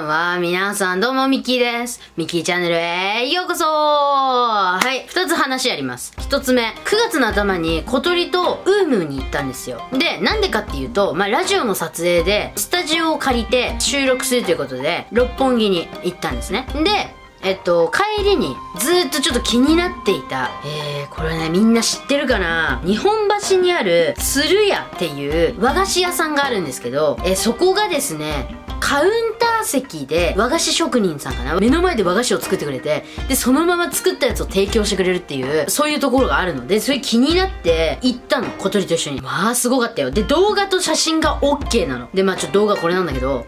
んは。皆さんどうもミッキーです。ミッキーチャンネルへようこそはい、二つ話あります。一つ目、9月の頭に小鳥とウームーに行ったんですよ。で、なんでかっていうと、まあ、ラジオの撮影で、スタジオを借りて収録するということで、六本木に行ったんですね。で、えっと、帰りにずーっとちょっと気になっていた、えー、これね、みんな知ってるかな？日本橋にある鶴屋っていう和菓子屋さんがあるんですけど、えーそこがですね、カウンター席で和菓子職人さんかな？目の前で和菓子を作ってくれて、で、そのまま作ったやつを提供してくれるっていう、そういうところがあるので、それ気になって行ったの。小鳥と一緒に。まあ、すごかったよ。で、動画と写真が OK なの。で、まあちょっと動画これなんだけど、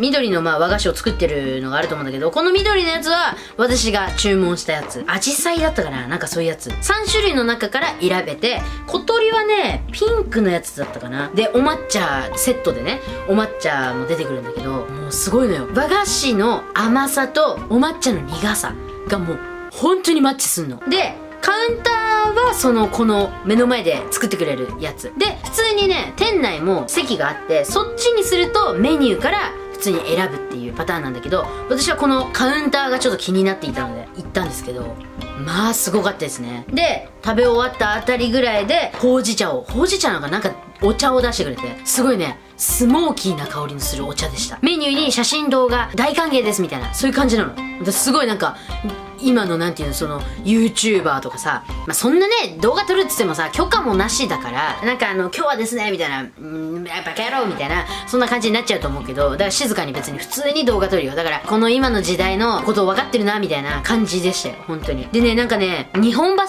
緑のまあ和菓子を作ってるのがあると思うんだけど、この緑のやつは私が注文したやつ。アジサイだったかな？なんかそういうやつ。3種類の中から選べて、小鳥はね、ピンクのやつだったかな？で、お抹茶セットでね、お抹茶も出てくるんだけど、もうすごいのよ。和菓子の甘さとお抹茶の苦さがもう本当にマッチすんの。で、カウンターはそのこの目の前で作ってくれるやつで普通にね店内も席があってそっちにするとメニューから普通に選ぶっていうパターンなんだけど私はこのカウンターがちょっと気になっていたので行ったんですけどまあすごかったですね。で食べ終わったあたりぐらいでほうじ茶をほうじ茶なんかなんかお茶を出してくれてすごいねスモーキーな香りのするお茶でした。メニューに写真動画大歓迎ですみたいなそういう感じなの。私すごいなんか今のなんていうのその YouTuber とかさ、まあ、そんなね動画撮るっつってもさ許可もなしだからなんかあの今日はですねみたいな「うんバカ野郎」みたいなそんな感じになっちゃうと思うけどだから静かに別に普通に動画撮るよ。だからこの今の時代のことを分かってるなみたいな感じでしたよ本当に。でねなんかね日本橋？好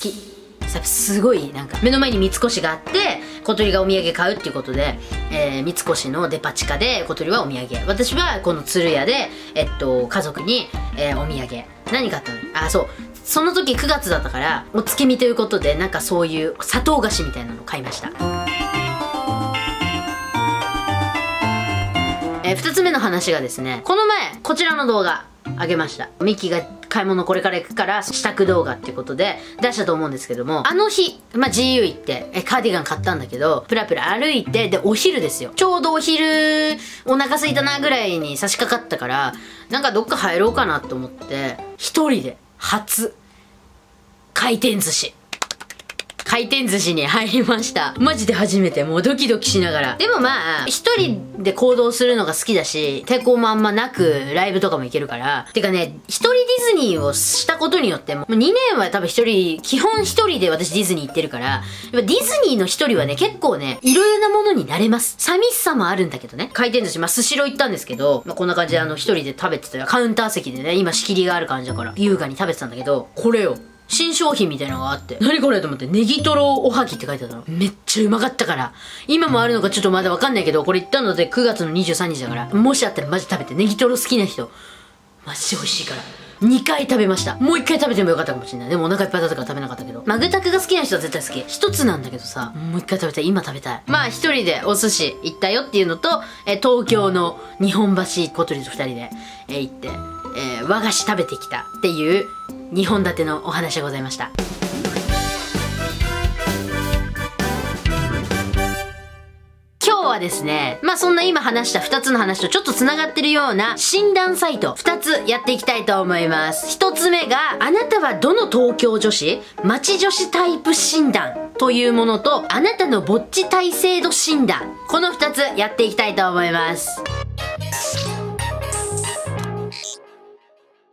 き。さすごいなんか目の前に三越があって小鳥がお土産買うっていうことで、えー、三越のデパ地下で小鳥はお土産。私はこの鶴屋でえっと家族に、えーお土産。何買ったの？あそう。その時9月だったからお月見ということでなんかそういう砂糖菓子みたいなの買いました。えー、2つ目の話がですねこの前こちらの動画あげました。ミキが買い物これから行くから支度動画っていうことで出したと思うんですけどもあの日まあ GU 行ってえカーディガン買ったんだけどプラプラ歩いてでお昼ですよ。ちょうどお昼お腹すいたなぐらいに差し掛かったからなんかどっか入ろうかなと思って一人で初回転寿司。回転寿司に入りました。マジで初めて、もうドキドキしながら。でもまあ、一人で行動するのが好きだし、抵抗もあんまなく、ライブとかも行けるから。てかね、一人ディズニーをしたことによって、ももう2年は多分一人、基本一人で私ディズニー行ってるから、やっぱディズニーの一人はね、結構ね、いろいろなものになれます。寂しさもあるんだけどね。回転寿司、まあ、スシロー行ったんですけど、まあ、こんな感じであの、一人で食べてたよ。カウンター席でね、今仕切りがある感じだから、優雅に食べてたんだけど、これよ。新商品みたいなのがあって、何これと思って、ネギトロおはぎって書いてあったの。めっちゃうまかったから。今もあるのかちょっとまだわかんないけど、これ言ったので9月の23日だから、もしあったらマジ食べて、ネギトロ好きな人、マジで美味しいから。2回食べました。もう1回食べてもよかったかもしれない。でもお腹いっぱいだったから食べなかったけど。マグタクが好きな人は絶対好き。一つなんだけどさ、もう1回食べたい。今食べたい。まあ一人でお寿司行ったよっていうのと、え東京の日本橋小鳥と2人で、え行って、えー和菓子食べてきたっていう2本立てのお話でございました。今日はですね、まあそんな今話した2つの話とちょっと繋がってるような診断サイト2つやっていきたいと思います。1つ目が、あなたはどの東京女子町女子タイプ診断というものと、あなたのぼっち体制度診断。この2つやっていきたいと思います。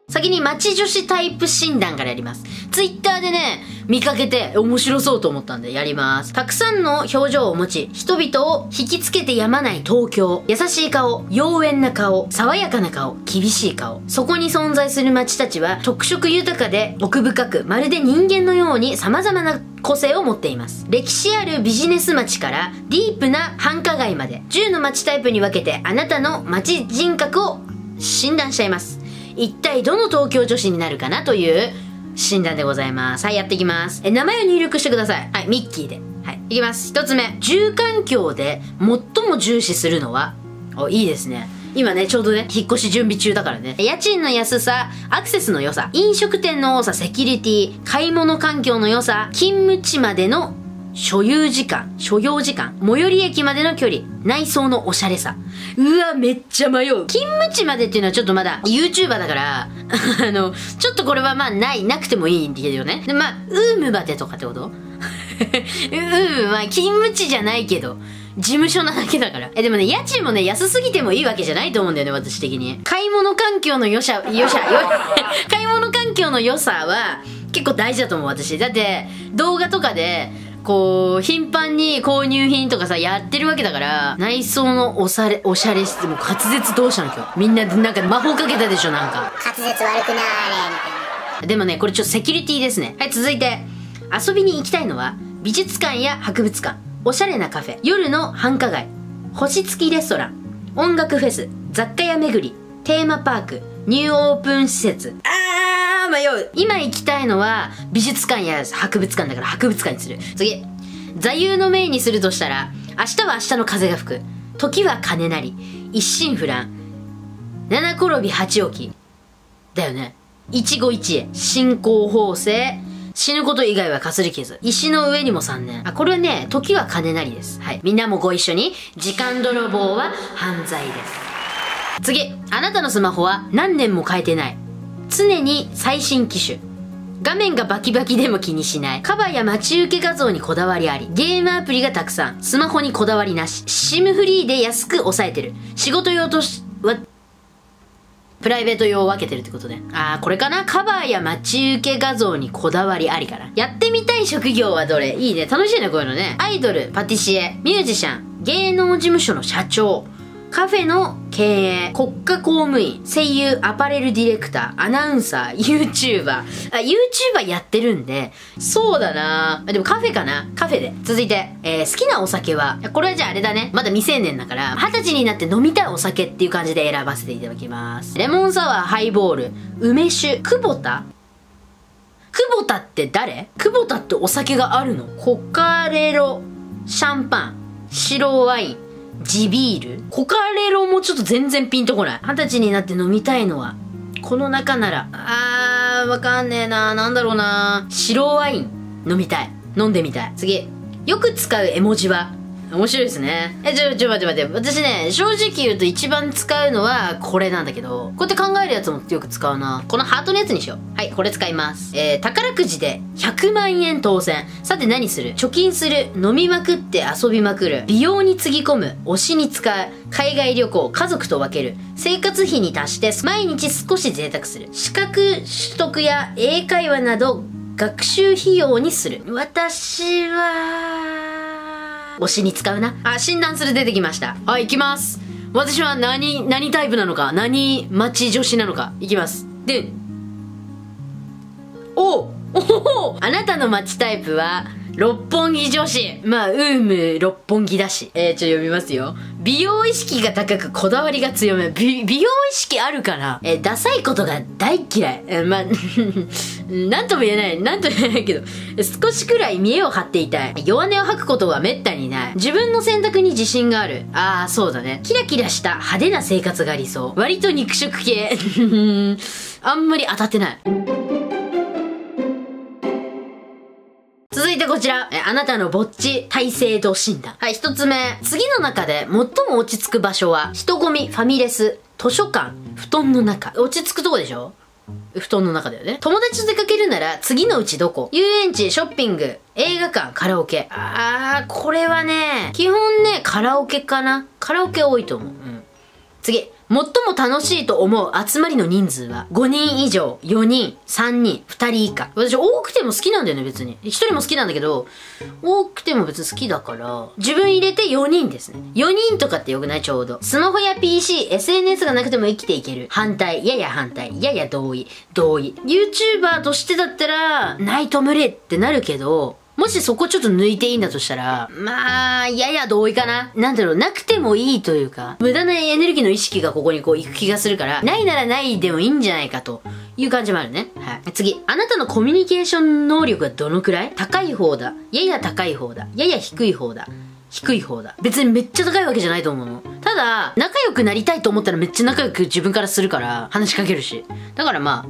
先に町女子タイプ診断からやります。ツイッターでね、見かけて面白そうと思ったんでやります。たくさんの表情を持ち、人々を引きつけてやまない東京。優しい顔、妖艶な顔、爽やかな顔、厳しい顔。そこに存在する町たちは特色豊かで奥深く、まるで人間のように様々な個性を持っています。歴史あるビジネス町からディープな繁華街まで、10の町タイプに分けてあなたの町人格を診断しちゃいます。一体どの東京女子になるかなという診断でございます。はい、やっていきます。え、名前を入力してください。はい、ミッキーで。はい、いきます。一つ目。住環境で最も重視するのは、おいいですね今ねちょうどね引っ越し準備中だからね家賃の安さアクセスの良さ飲食店の多さセキュリティ買い物環境の良さ勤務地までの所有時間、所要時間、最寄り駅までの距離、内装のおしゃれさ。うわ、めっちゃ迷う。勤務地までっていうのはちょっとまだ YouTuber だから、あの、ちょっとこれはまあない、なくてもいいんだけどね。で、まあ、ウームまでとかってこと？うーム、まあ、勤務地じゃないけど。事務所なだけだから。え、でもね、家賃もね、安すぎてもいいわけじゃないと思うんだよね、私的に。買い物環境の良さ、良さ、よ 買い物環境の良さは、結構大事だと思う、私。だって、動画とかで、こう、頻繁に購入品とかさ、やってるわけだから、内装のおしゃれ、おしゃれして、もう滑舌どうしたの今日？みんな、なんか魔法かけたでしょ、なんか。滑舌悪くなーれみたいなでもね、これちょっとセキュリティですね。はい、続いて。遊びに行きたいのは、美術館や博物館、おしゃれなカフェ、夜の繁華街、星付きレストラン、音楽フェス、雑貨屋巡り、テーマパーク、ニューオープン施設。あー、迷う。今行きたいのは、美術館や博物館だから博物館にする。次。座右の銘にするとしたら、明日は明日の風が吹く。時は金なり。一心不乱。七転び八起き。だよね。一期一会、進行法制、死ぬこと以外はかすり傷。石の上にも3年。あ、これはね、時は金なりです。はい。みんなもご一緒に、時間泥棒は犯罪です。次。あなたのスマホは何年も変えてない。常に最新機種。画面がバキバキでも気にしない。カバーや待ち受け画像にこだわりあり。ゲームアプリがたくさん。スマホにこだわりなし。SIM フリーで安く抑えてる。仕事用とし、は、プライベート用を分けてるってことね。あー、これかな？カバーや待ち受け画像にこだわりありかな。やってみたい職業はどれ？いいね。楽しいね、こういうのね。アイドル、パティシエ、ミュージシャン、芸能事務所の社長、カフェの経営、国家公務員、声優、アパレルディレクター、アナウンサー、YouTuber。あ、YouTuber やってるんで、そうだなあでもカフェかなカフェで。続いて、えー好きなお酒は、これはじゃああれだね。まだ未成年だから、二十歳になって飲みたいお酒っていう感じで選ばせていただきます。レモンサワー、ハイボール、梅酒、久保田？久保田って誰？久保田ってお酒があるの？コカレロ、シャンパン、白ワイン、地ビール？コカレロもちょっと全然ピンとこない。二十歳になって飲みたいのは、この中なら、あー、わかんねえななんだろうな白ワイン飲みたい。飲んでみたい。次。よく使う絵文字は？面白いですね。え、ちょ、ちょ、待って待って。私ね、正直言うと一番使うのはこれなんだけど、こうやって考えるやつもよく使うな。このハートのやつにしよう。はい、これ使います。えー、宝くじで100万円当選。さて何する？貯金する。飲みまくって遊びまくる。美容につぎ込む。推しに使う。海外旅行。家族と分ける。生活費に足して毎日少し贅沢する。資格取得や英会話など学習費用にする。私は、推しに使うな。あ、診断する出てきました。はい、行きます。私は何、何タイプなのか、何町女子なのか、行きます。で、おおおあなたの町タイプは、六本木女子。まあ、ウーム六本木だし。えー、ちょ読みますよ。美容意識が高く、こだわりが強め。美美容意識あるから、えーダサいことが大嫌い。えーまあ、なんとも言えない。なんとも言えないけど、少しくらい見栄を張っていたい。弱音を吐くことは滅多にない。自分の選択に自信がある。ああ、そうだね。キラキラした派手な生活が理想。割と肉食系。あんまり当たってない。こちら。えあなたのぼっち体制度診断。はい、一つ目。次の中で最も落ち着く場所は、人混み、ファミレス、図書館、布団の中。落ち着くとこでしょ？布団の中だよね。友達と出かけるなら次のうちどこ？遊園地、ショッピング、映画館、カラオケ。あー、これはね、基本ね、カラオケかな。カラオケ多いと思う。うん。次。最も楽しいと思う集まりの人数は5人以上、4人、3人、2人以下。私多くても好きなんだよね、別に。1人も好きなんだけど、多くても別に好きだから、自分入れて4人ですね。4人とかってよくない？ちょうど。スマホや PC、SNS がなくても生きていける。反対、やや反対、やや同意、同意。YouTuber としてだったら、ないと無理ってなるけど、もしそこちょっと抜いていいんだとしたら、まあ、やや同意かな。なんだろう、なくてもいいというか、無駄なエネルギーの意識がここにこう行く気がするから、ないならないでもいいんじゃないかという感じもあるね。はい。次、あなたのコミュニケーション能力はどのくらい？高い方だ。やや高い方だ。やや低い方だ。低い方だ。別にめっちゃ高いわけじゃないと思うの。ただ、仲良くなりたいと思ったらめっちゃ仲良く自分からするから、話しかけるし。だからまあ、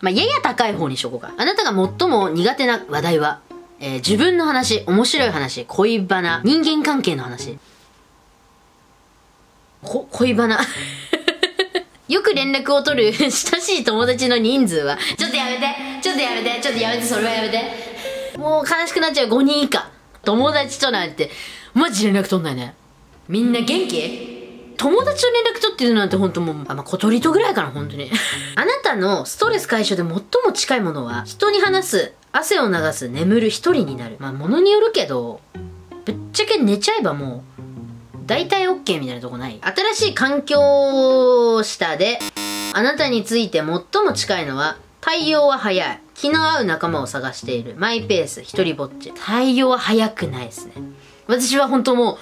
まあ、やや高い方にしとこうか。あなたが最も苦手な話題は、えー自分の話、面白い話、恋バナ、人間関係の話。こ、恋バナ。よく連絡を取る親しい友達の人数は、ちょっとやめて、ちょっとやめて、ちょっとやめて、それはやめて。もう悲しくなっちゃう5人以下。友達となんて、マジ連絡取んないね。みんな元気？友達と連絡取ってるなんて本当もう、あ、まあ、小鳥とぐらいかな、本当に。あなたのストレス解消で最も近いものは、人に話す、汗を流す、眠る、一人になる。まあ、ものによるけど、ぶっちゃけ寝ちゃえばもう、大体 OK みたいなとこない新しい環境下で、あなたについて最も近いのは、対応は早い。気の合う仲間を探している。マイペース、一人ぼっち。対応は早くないですね。私は本当もう、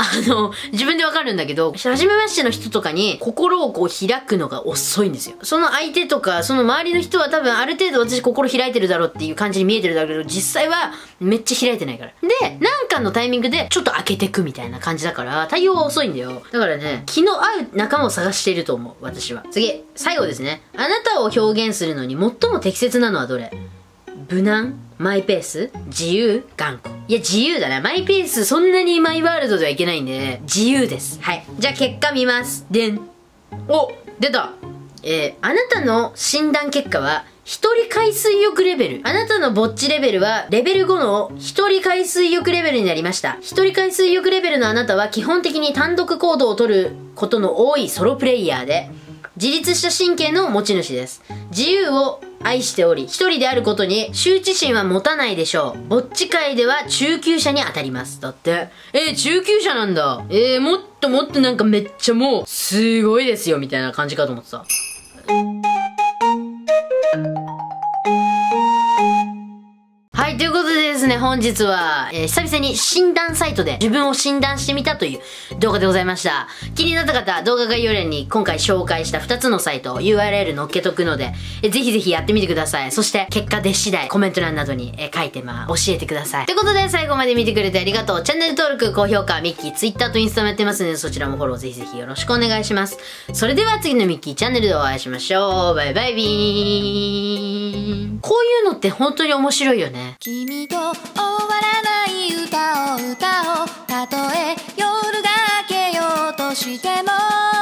あの、自分でわかるんだけど、初めましての人とかに心をこう開くのが遅いんですよ。その相手とか、その周りの人は多分ある程度私心開いてるだろうっていう感じに見えてるだろうけど、実際はめっちゃ開いてないから。で、なんかのタイミングでちょっと開けてくみたいな感じだから、対応は遅いんだよ。だからね、気の合う仲間を探していると思う、私は。次、最後ですね。あなたを表現するのに最も適切なのはどれ？無難？マイペース？自由？頑固？いや、自由だな。マイペース、そんなにマイワールドではいけないんで、ね自由です。はい。じゃあ結果見ます。でん。お出たえー、あなたの診断結果は、一人海水浴レベル。あなたのぼっちレベルは、レベル5の一人海水浴レベルになりました。一人海水浴レベルのあなたは、基本的に単独行動をとることの多いソロプレイヤーで、自立した神経の持ち主です。自由を愛しており、一人であることに羞恥心は持たないでしょう。ぼっち界では中級者に当たります。だって。えー、中級者なんだ。えー、もっともっとなんかめっちゃもう、すごいですよ、みたいな感じかと思ってた。ということでですね、本日は、えー久々に診断サイトで自分を診断してみたという動画でございました。気になった方、動画概要欄に今回紹介した2つのサイト、URL 載っけとくので、えーぜひぜひやってみてください。そして、結果出次第、コメント欄などに、えー書いて、まあ、教えてください。ということで、最後まで見てくれてありがとう。チャンネル登録、高評価、ミッキー、Twitter とインスタもやってますので、そちらもフォローぜひぜひよろしくお願いします。それでは次のミッキーチャンネルでお会いしましょう。バイバイビーン。こういうのって本当に面白いよね。君と終わらない歌を歌おう。たとえ夜が明けようとしても